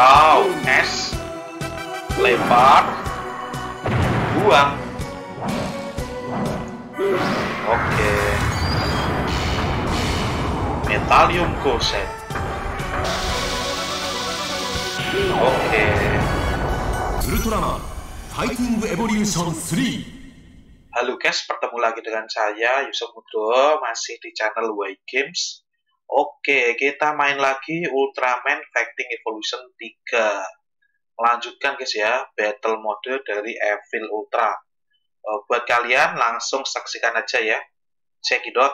kau es lempar buang oke metalium gosen oke ウルトラマンファイティングエボリューション3 Halo guys, bertemu lagi dengan saya Yusuf Mudo, masih di channel Y Games. Oke, kita main lagi Ultraman Fighting Evolution 3. Melanjutkan guys ya, battle mode dari Evil Ultra. Uh, buat kalian langsung saksikan aja ya. Cekidot.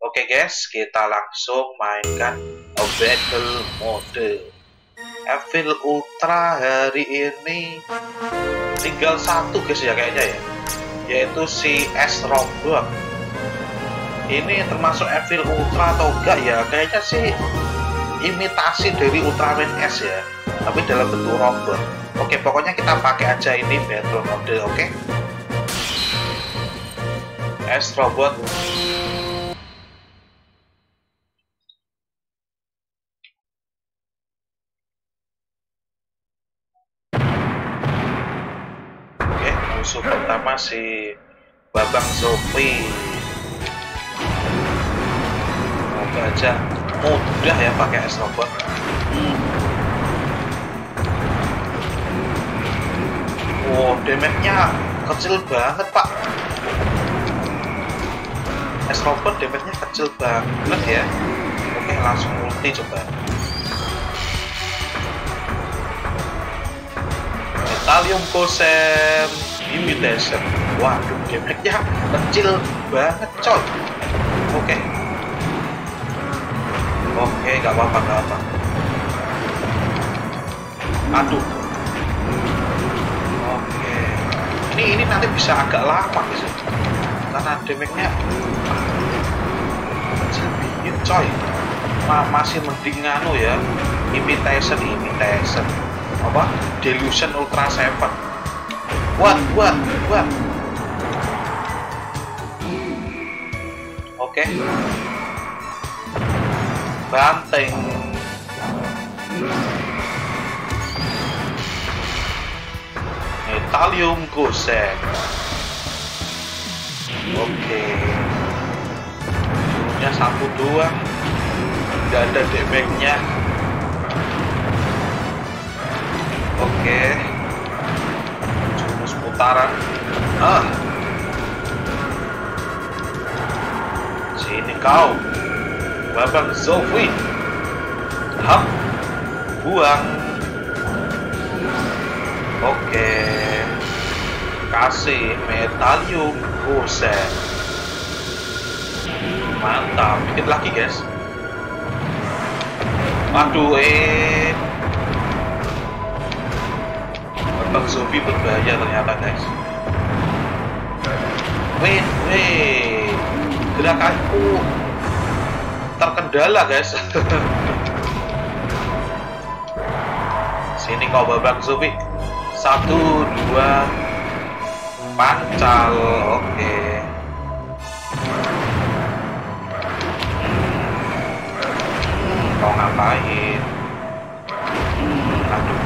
Oke guys, kita langsung mainkan battle mode. Evil Ultra hari ini tinggal satu guys ya kayaknya ya yaitu si S Robot ini termasuk Evil Ultra atau enggak ya? Kayaknya sih imitasi dari Ultraman S ya tapi dalam bentuk robot. Oke pokoknya kita pakai aja ini battle mode oke. S Robot. Musuh pertama si Babang Zopi aja. Mudah ya pakai es robot. Wow, damage-nya kecil banget pak. Es robot damage-nya kecil banget ya. Oke langsung ulti coba. Metalium Kosen Imitation Waduh damage-nya kecil banget coy Oke okay, gak apa-apa gak apa Aduh. Oke. Okay. Ini ini nanti bisa agak lama guys Karena damage-nya bingit coy. Ma Masih mending anu ya Imitation Imitation. Apa? Delusion Ultra Seven. Buat buat buat oke banteng. Metalium gosen oke. Dulunya satu dua tidak ada damage nya oke. Jurus putaran ah. Sini kau babang Zofi hap. Buang. Oke. Kasih metalium gosen mantap. Dikit lagi guys. Aduh eh. Bang Zombie berbahaya ternyata guys. Wait, wait Gerakanku Terkendala guys. Sini kau babak Zombie Satu, dua Pancal. Oke. Okay. Kau ngapain? Aduh.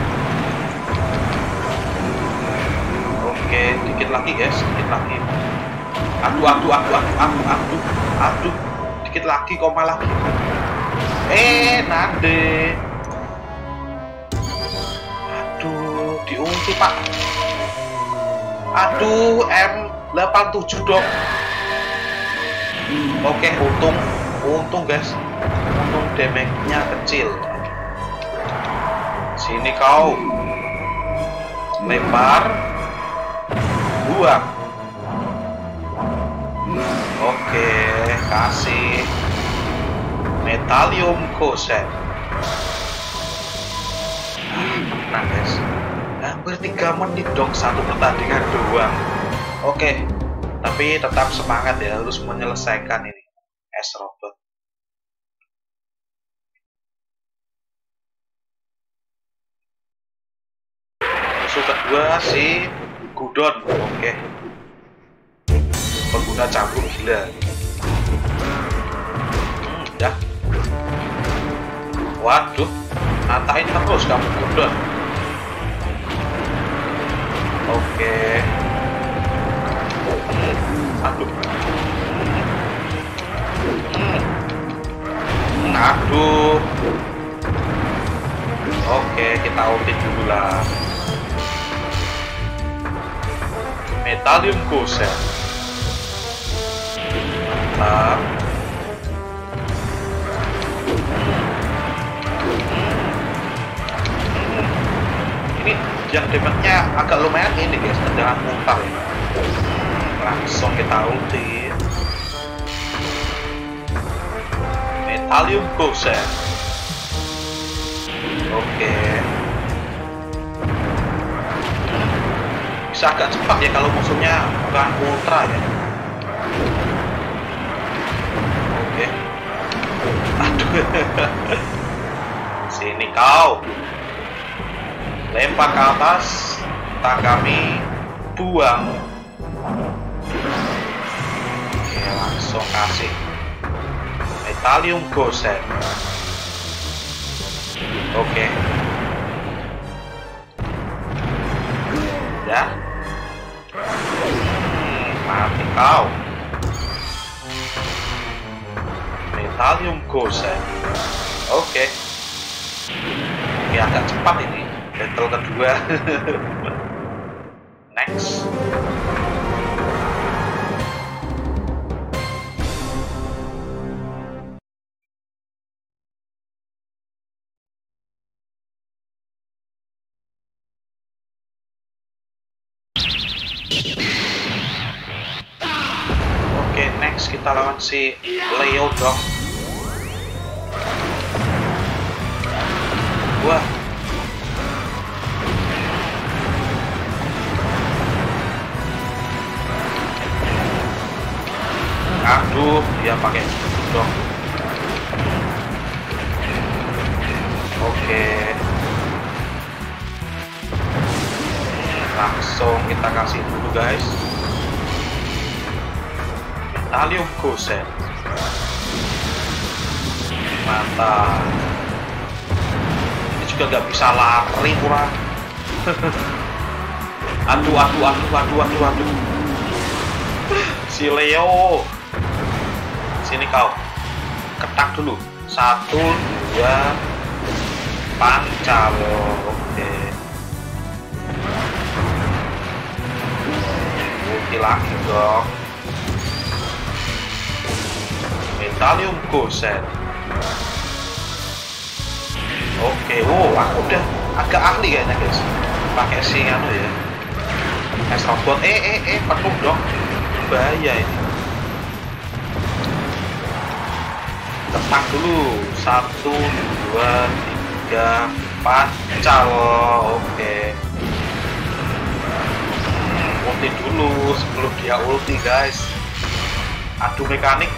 Oke, dikit lagi guys, dikit lagi. Aduh, aduh, aduh, aduh, aduh, aduh, aduh, dikit lagi koma lagi. Eh, nade. Aduh, diungsi pak. Aduh, M87 dong. Oke, untung, untung guys, untung damage-nya kecil. Sini kau, lempar, buang oke kasih. Metalium koset nah guys. Hampir 3 menit dong satu pertandingan doang. Oke tapi tetap semangat ya harus menyelesaikan ini. S. Robot musuh kedua si Gudon, oke. Pengguna campur gila. Dah. Waduh, natain terus kamu udah. Oke. Aduh. Aduh. Oke, kita ulti dulu lah. Metalium Ghost Mantap. yang damage-nya agak lumayan ini guys. Tendangan muntah. Ya langsung kita ulti. Metalium Ghost oke. Bisa agak cepat ya kalau musuhnya bukan ultra ya aduh sini kau. Lempar ke atas tak kami buang. Oke langsung kasih. Metalium goset oke. Ya. Hmm, mati kau metalium goset oke. Ini agak cepat ini. Battle kedua. Next kita lawan si Leo dong. Wah, aduh dia pakai dong. Oke. Langsung kita kasih dulu guys Metalium Gosen. Mantap. Ini juga nggak bisa lari kurang aduh aduh aduh aduh aduh aduh. Si Leo. Sini kau. Ketak dulu. Satu dua pancal oke. Multi lagi dong metalium gosen oke wow aku udah agak ahli kayaknya guys. Pakai si anu ya. Es robot eh eh eh penuh dong. Bahaya ini. Tepak dulu. Satu dua tiga empat. Calo oke. Ulti dulu sebelum dia ulti guys. Adu mekanik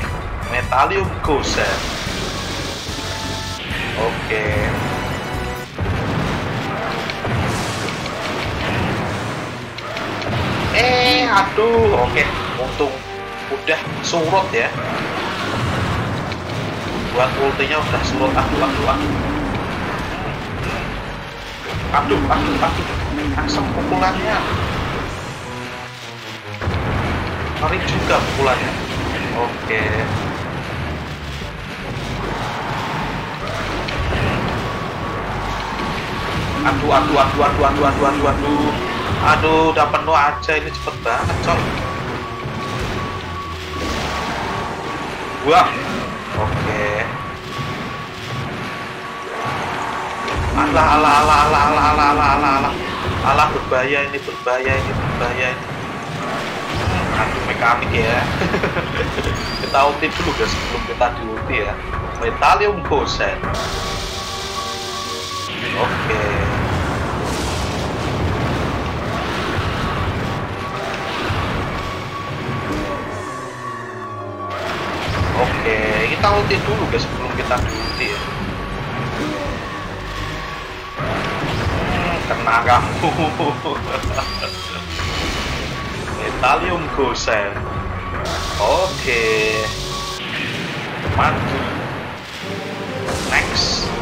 metalium gosen. Oke. Eh aduh. Oke untung udah surut ya. Buat ultinya udah surut. Aduh aduh aduh. Aduh aduh aduh. Asam pukulannya ngeri juga pukulannya. Oke aduh aduh aduh aduh aduh aduh aduh aduh aduh udah penuh aja ini cepet banget coy buang Oke. Alah, alah, alah, alah, alah, alah, alah, alah, alah. Alah, berbahaya ini, berbahaya ini, berbahaya ini. Aduh, mekanik ya. kita ulti dulu guys, sebelum kita di ulti ya. Metalium Gosen. Oke. Oke, kita ulti dulu guys sebelum kita ulti ya. Hmm, kena kamu. Metalium Gosen. Oke. Mantap. Next.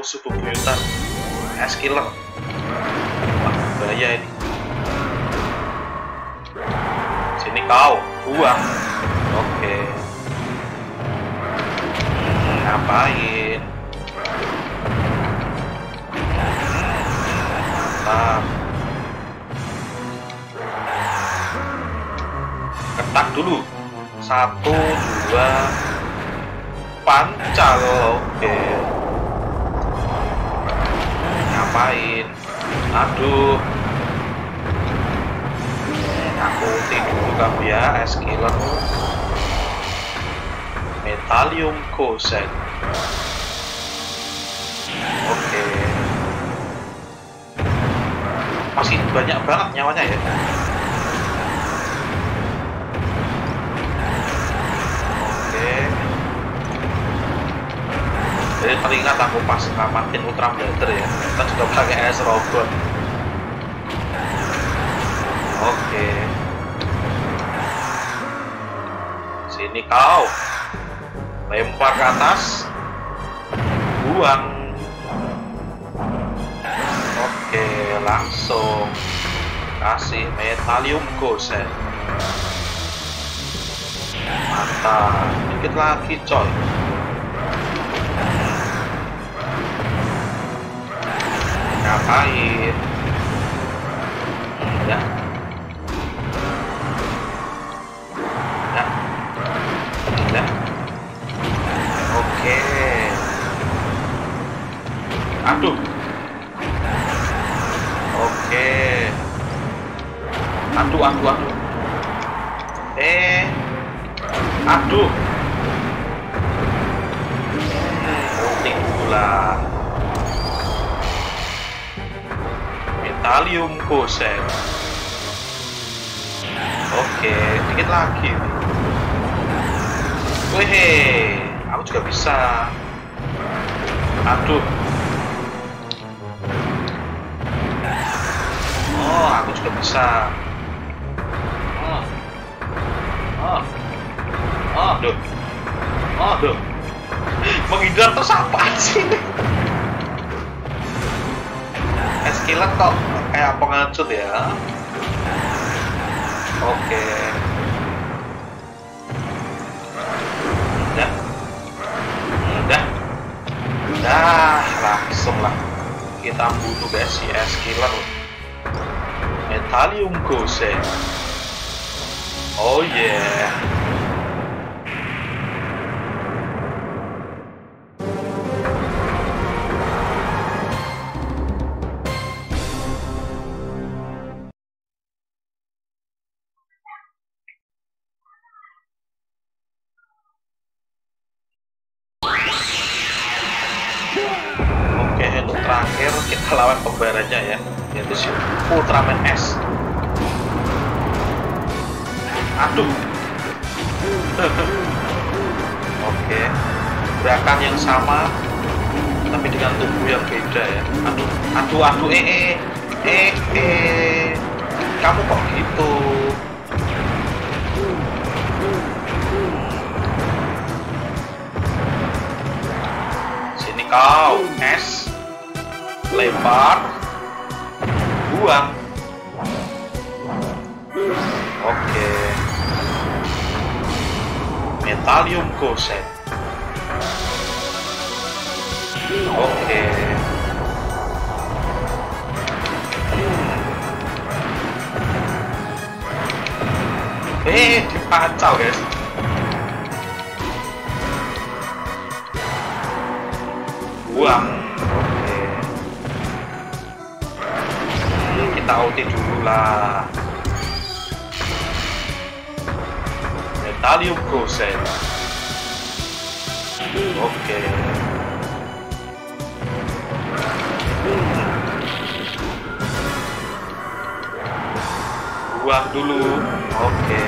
Musuh bebuyutan. Es killer. Wah, bahaya ini. Sini kau, buang. Oke. Ngapain? Mantap. Ketak dulu. Satu, dua, pancal. Oke. Ngapain? Aduh. Aku tidur kamu ya, es killer. Metalium Gosen. Oke. Masih banyak banget nyawanya ya. Jadi teringat aku pas ngamatin Ultra Blader ya. Kita juga pakai es robot. Oke. Sini kau. Lempar ke atas. Buang. Oke, langsung kasih metalium gosen. Mantap. Dikit lagi, coy. Ngapain? Ya. Ya. Ya. Oke. Aduh. Oke. Aduh, aduh, aduh. Eh. Aduh. Ulti pula. Metalium Gosen. Oke, dikit lagi. Wih, aku juga bisa. Aduh. Oh, aku juga bisa. Oh. Oh. Oh, duh. Oh, duh. Menghindar terus apaan sih? Killer kok kayak pengecut ya. Oke. Udah. Udah. Udah, langsung lah. Kita bunuh es killer. Metalium Gosen. Oh yeah. Terakhir kita lawan pembaranya ya, yaitu si Ultraman S. Aduh. Oke, gerakan yang sama, tapi dengan tubuh yang beda ya. Aduh, aduh, aduh, eh, eh, eh, eh, kamu kok gitu? Sini kau, es, lempar, buang. Oke. Metalium Gosen. Oke. Eh, dipacau guys. Buang. Kita ulti dulu lah. Metalium Gosen. Oke. Buang dulu. Oke.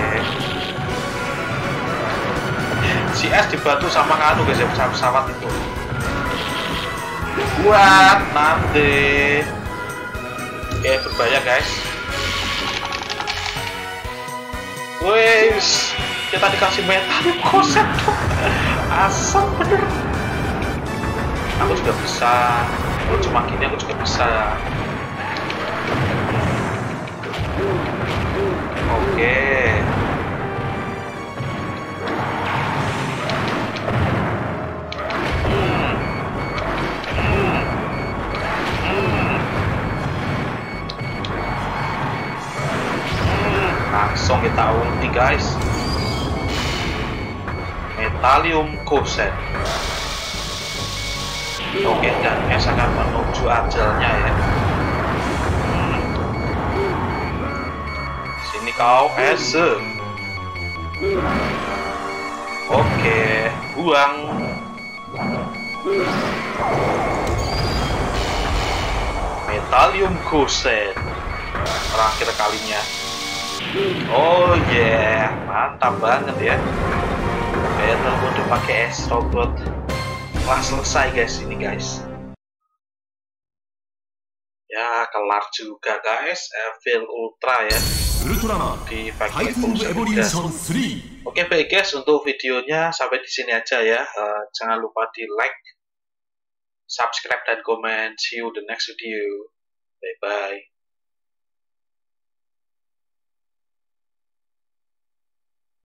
Si S dibantu sama nganu guys ya pesawat itu. Buat nanti. Oke, berbahaya guys. Wes, kita dikasih metal konsep tuh. Asam bener. Aku juga bisa kalau cuma gini aku juga bisa oke Hmm. Langsung kita ulti guys Metalium Koset Oke, dan es akan menuju ajalnya ya. Hmm. Sini kau, es. Oke, buang. Metalium Koset. Terakhir kalinya. Oh yeah, mantap banget ya. Battle untuk pakai es robot. Wah selesai guys ini guys. Ya kelar juga guys, Evil Ultra ya. Di pakai Oke baik guys untuk videonya sampai di sini aja ya. Uh, jangan lupa di like, subscribe dan komen. See you the next video. Bye bye.